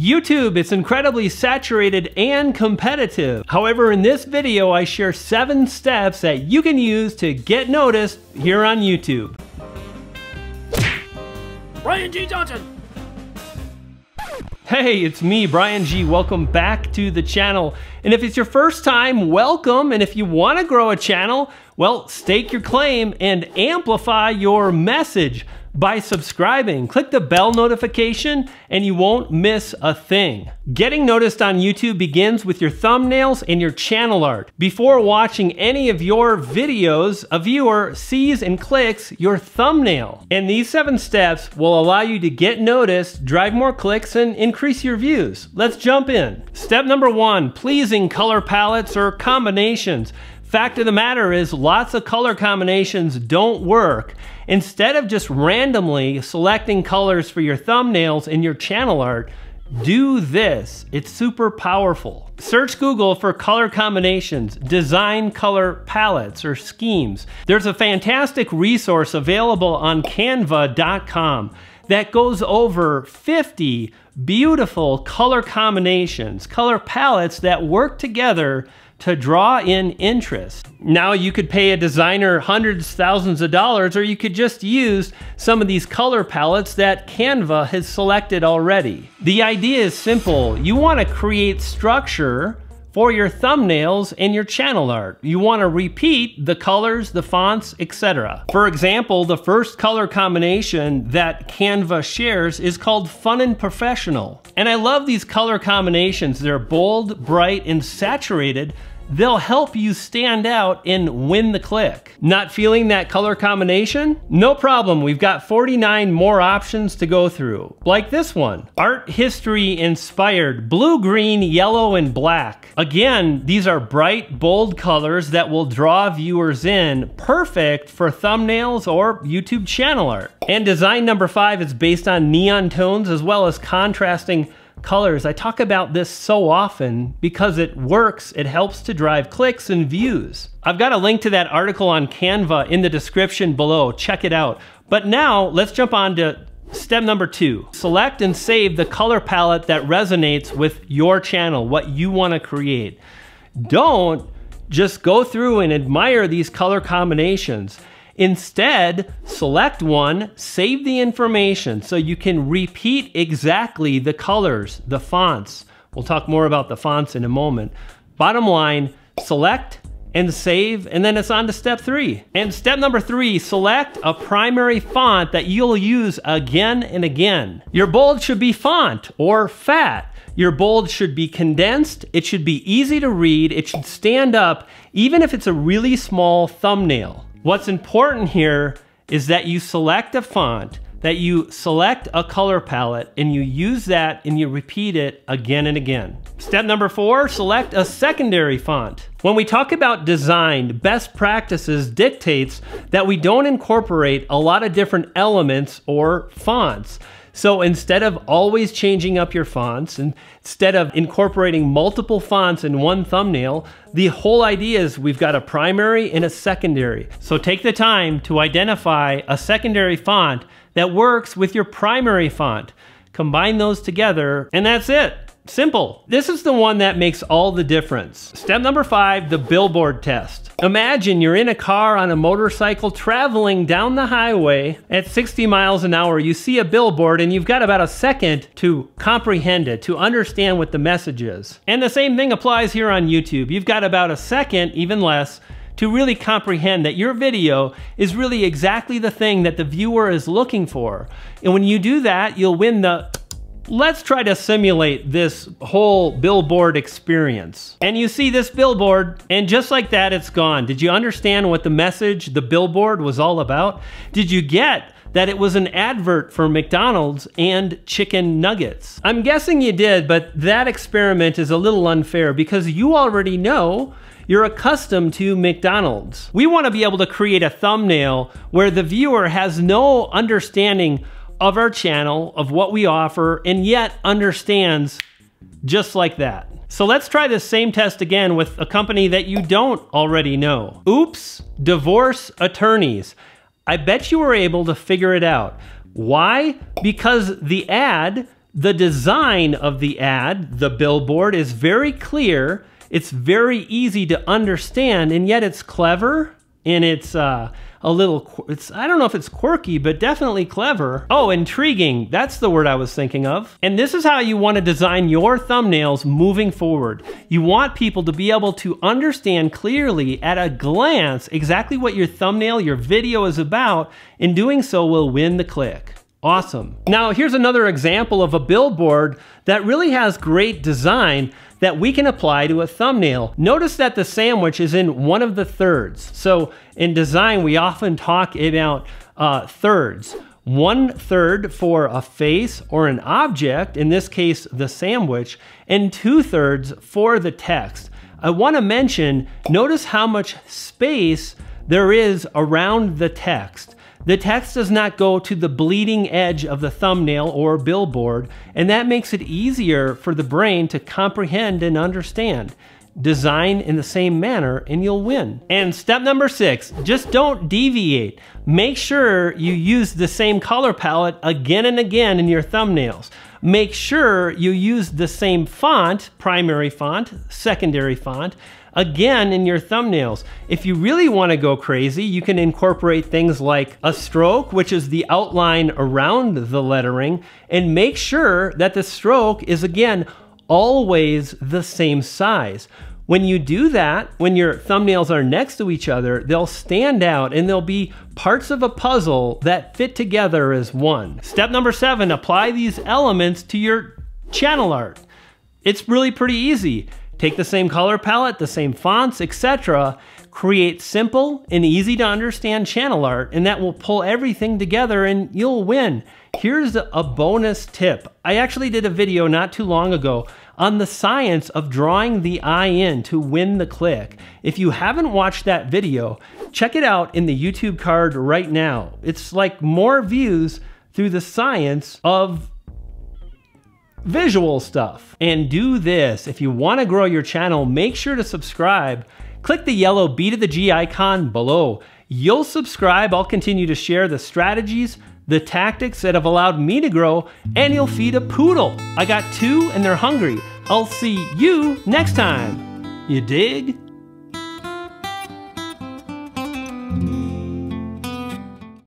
YouTube, it's incredibly saturated and competitive. However, in this video, I share seven steps that you can use to get noticed here on YouTube. Brian G. Johnson. Hey, it's me, Brian G. Welcome back to the channel. And if it's your first time, welcome. And if you want to grow a channel, well, stake your claim and amplify your message by subscribing. Click the bell notification and you won't miss a thing. Getting noticed on YouTube begins with your thumbnails and your channel art. Before watching any of your videos, a viewer sees and clicks your thumbnail. And these seven steps will allow you to get noticed, drive more clicks, and increase your views. Let's jump in. Step number one, pleasing color palettes or combinations. Fact of the matter is lots of color combinations don't work. Instead of just randomly selecting colors for your thumbnails and your channel art, do this. It's super powerful. Search Google for color combinations, design color palettes or schemes. There's a fantastic resource available on canva.com that goes over 50 beautiful color combinations, color palettes that work together to draw in interest. Now you could pay a designer hundreds, thousands of dollars, or you could just use some of these color palettes that Canva has selected already. The idea is simple. You wanna create structure for your thumbnails and your channel art. You wanna repeat the colors, the fonts, etc. For example, the first color combination that Canva shares is called Fun and Professional. And I love these color combinations. They're bold, bright, and saturated, they'll help you stand out and win the click. Not feeling that color combination? No problem, we've got 49 more options to go through. Like this one, art history inspired, blue, green, yellow, and black. Again, these are bright, bold colors that will draw viewers in, perfect for thumbnails or YouTube channel art. And design number five is based on neon tones as well as contrasting colors. I talk about this so often because it works. It helps to drive clicks and views. I've got a link to that article on Canva in the description below. Check it out. But now let's jump on to Step number two, select and save the color palette that resonates with your channel, what you wanna create. Don't just go through and admire these color combinations. Instead, select one, save the information so you can repeat exactly the colors, the fonts. We'll talk more about the fonts in a moment. Bottom line, select and save, and then it's on to step three. And step number three, select a primary font that you'll use again and again. Your bold should be font or fat. Your bold should be condensed, it should be easy to read, it should stand up, even if it's a really small thumbnail. What's important here is that you select a font, that you select a color palette, and you use that and you repeat it again and again. Step number four, select a secondary font. When we talk about design, best practices dictates that we don't incorporate a lot of different elements or fonts. So instead of always changing up your fonts, and instead of incorporating multiple fonts in one thumbnail, the whole idea is we've got a primary and a secondary. So take the time to identify a secondary font that works with your primary font. Combine those together, and that's it. Simple. This is the one that makes all the difference. Step number five, the billboard test. Imagine you're in a car on a motorcycle traveling down the highway at 60 miles an hour. You see a billboard and you've got about a second to comprehend it, to understand what the message is. And the same thing applies here on YouTube. You've got about a second, even less, to really comprehend that your video is really exactly the thing that the viewer is looking for. And when you do that, you'll win the Let's try to simulate this whole billboard experience. And you see this billboard, and just like that, it's gone. Did you understand what the message, the billboard was all about? Did you get that it was an advert for McDonald's and chicken nuggets? I'm guessing you did, but that experiment is a little unfair because you already know you're accustomed to McDonald's. We want to be able to create a thumbnail where the viewer has no understanding of our channel, of what we offer, and yet understands just like that. So let's try this same test again with a company that you don't already know. Oops, Divorce Attorneys. I bet you were able to figure it out. Why? Because the ad The design of the ad, the billboard, is very clear. It's very easy to understand, and yet it's clever and it's uh, a little it's I don't know if it's quirky, but definitely clever. Oh, intriguing. That's the word I was thinking of. And this is how you want to design your thumbnails moving forward. You want people to be able to understand clearly at a glance exactly what your thumbnail, your video is about, and doing so will win the click. Awesome. Now, here's another example of a billboard that really has great design that we can apply to a thumbnail. Notice that the sandwich is in one of the thirds. So in design, we often talk about uh, thirds. One third for a face or an object, in this case, the sandwich, and two thirds for the text. I wanna mention, notice how much space there is around the text. The text does not go to the bleeding edge of the thumbnail or billboard, and that makes it easier for the brain to comprehend and understand. Design in the same manner and you'll win. And step number six, just don't deviate. Make sure you use the same color palette again and again in your thumbnails. Make sure you use the same font, primary font, secondary font, again in your thumbnails. If you really want to go crazy, you can incorporate things like a stroke, which is the outline around the lettering, and make sure that the stroke is again always the same size. When you do that, when your thumbnails are next to each other, they'll stand out and they'll be parts of a puzzle that fit together as one. Step number seven, apply these elements to your channel art. It's really pretty easy. Take the same color palette, the same fonts, etc. Create simple and easy to understand channel art and that will pull everything together and you'll win. Here's a bonus tip. I actually did a video not too long ago on the science of drawing the eye in to win the click. If you haven't watched that video, check it out in the YouTube card right now. It's like more views through the science of visual stuff. And do this. If you want to grow your channel, make sure to subscribe. Click the yellow B to the G icon below. You'll subscribe. I'll continue to share the strategies, the tactics that have allowed me to grow, and you'll feed a poodle. I got two and they're hungry. I'll see you next time. You dig?